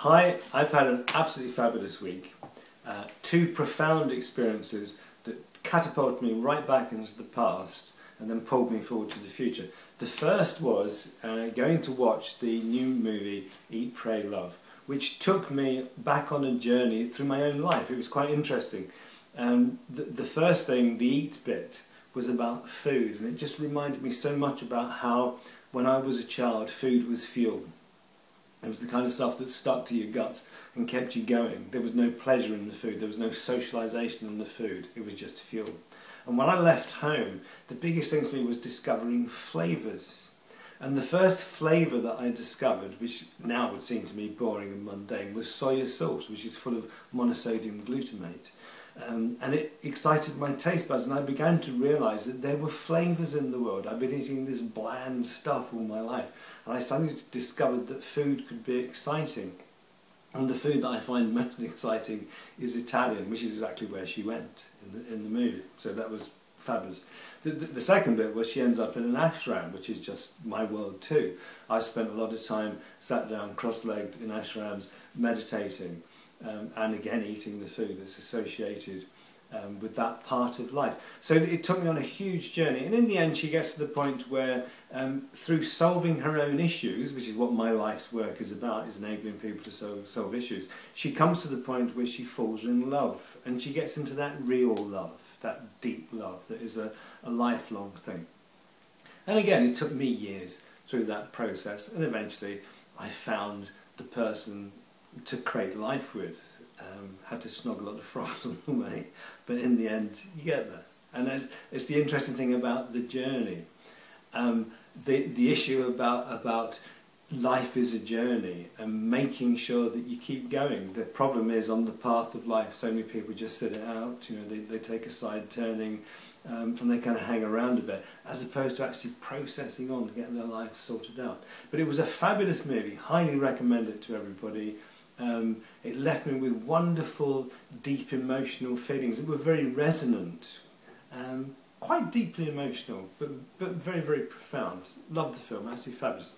Hi, I've had an absolutely fabulous week. Uh, two profound experiences that catapulted me right back into the past and then pulled me forward to the future. The first was uh, going to watch the new movie Eat, Pray, Love, which took me back on a journey through my own life. It was quite interesting. Um, the, the first thing, the eat bit, was about food, and it just reminded me so much about how, when I was a child, food was fuel it was the kind of stuff that stuck to your guts and kept you going. There was no pleasure in the food, there was no socialisation in the food, it was just fuel. And when I left home, the biggest thing for me was discovering flavours. And the first flavour that I discovered, which now would seem to me boring and mundane, was soya sauce, which is full of monosodium glutamate. Um, and it excited my taste buds, and I began to realise that there were flavours in the world. I've been eating this bland stuff all my life, and I suddenly discovered that food could be exciting. And the food that I find most exciting is Italian, which is exactly where she went in the, in the movie. So that was fabulous. The, the, the, second bit was she ends up in an ashram, which is just my world too. I spent a lot of time sat down, cross-legged in ashrams, meditating um, and again eating the food that's associated um, with that part of life. So it took me on a huge journey, and in the end, she gets to the point where, um, through solving her own issues, which is what my life's work is about, is enabling people to solve, solve issues, she comes to the point where she falls in love, and she gets into that real love, that deep love that is a, a lifelong thing. And again, it took me years through that process, and eventually I found the person to create life with. Um, had to a lot of frogs on the way, but in the end, you get there. And it's, it's the interesting thing about the journey. Um, the, the issue about, about life is a journey and making sure that you keep going. The problem is on the path of life, so many people just sit it out, you know, they, they take a side turning um, and they kind of hang around a bit, as opposed to actually processing on, getting their life sorted out. But it was a fabulous movie, highly recommend it to everybody. Um, it left me with wonderful, deep emotional feelings that were very resonant, um, quite deeply emotional, but, but very, very profound. Loved the film, absolutely fabulous.